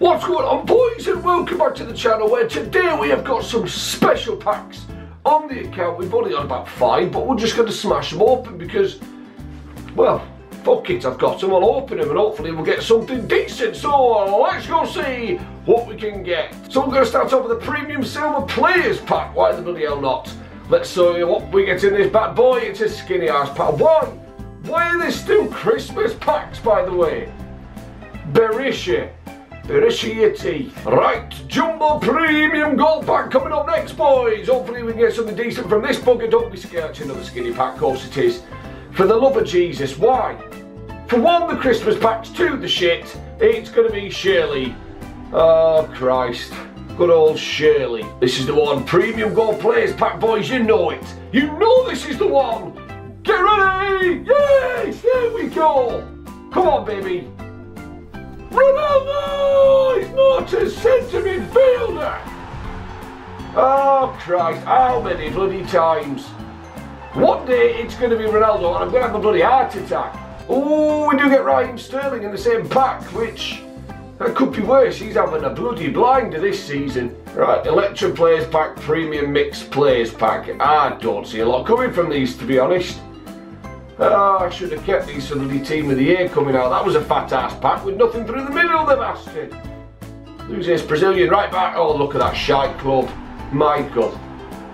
What's going on boys and welcome back to the channel where today we have got some special packs on the account. We've only got about five but we're just going to smash them open because, well, fuck it, I've got them, I'll open them and hopefully we'll get something decent. So let's go see what we can get. So we're going to start off with a Premium Silver Players pack, why the bloody hell not? Let's show you what we get in this bad boy, it's a skinny ass pack. One, why are there still Christmas packs by the way? Berisha. Right, Jumbo Premium Gold Pack coming up next, boys. Hopefully we can get something decent from this bugger. Don't be scared, it's another skinny pack, of course it is. For the love of Jesus, why? For one, the Christmas packs, two, the shit. It's going to be Shirley. Oh, Christ. Good old Shirley. This is the one. Premium Gold Players Pack, boys, you know it. You know this is the one. Get ready! Yay! Here we go! Come on, baby. Ronaldo! He's not a centre midfielder! Oh, Christ, how many bloody times? One day it's going to be Ronaldo and I'm going to have a bloody heart attack. Oh, we do get Raheem Sterling in the same pack, which that could be worse. He's having a bloody blinder this season. Right, Electrum Players Pack, Premium Mixed Players Pack. I don't see a lot coming from these, to be honest. Oh, I should have kept these the team of the year coming out. That was a fat ass pack with nothing through the middle, the bastard. Who's this Brazilian right back? Oh, look at that shite club. Michael.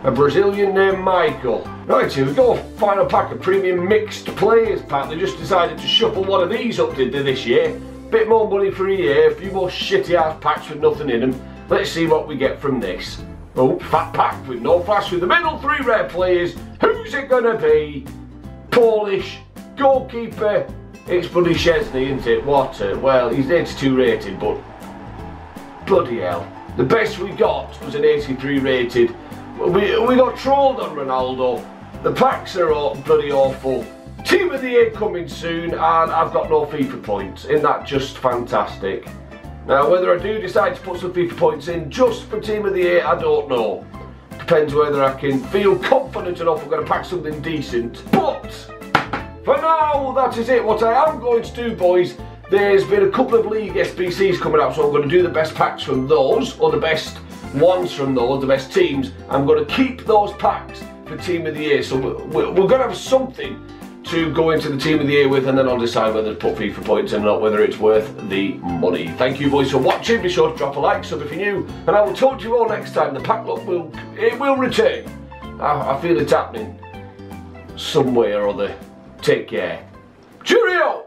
A Brazilian named Michael. Right, here we go. Final pack of premium mixed players pack. They just decided to shuffle one of these up, did they, this year? Bit more money for a year, a few more shitty ass packs with nothing in them. Let's see what we get from this. Oh, fat pack with no flash with the middle three red players. Who's it gonna be? Polish goalkeeper. It's bloody Szczęsny, isn't it? What? A, well, he's 82 rated, but bloody hell. The best we got was an 83 rated. We, we got trolled on Ronaldo. The packs are all bloody awful. Team of the year coming soon, and I've got no FIFA points. Isn't that just fantastic? Now, whether I do decide to put some FIFA points in just for Team of the Year, I don't know. Depends whether I can feel confident enough we're going to pack something decent. But for now, that is it. What I am going to do, boys, there's been a couple of league SBCs coming up, so I'm going to do the best packs from those, or the best ones from those, the best teams. I'm going to keep those packs for Team of the Year. So we're, we're going to have something to go into the team of the year with and then I'll decide whether to put FIFA points in or not, whether it's worth the money. Thank you boys for watching, be sure to drop a like, sub if you're new, and I will talk to you all next time. The pack look will, it will return. I, I feel it's happening some way or other. Take care. Cheerio!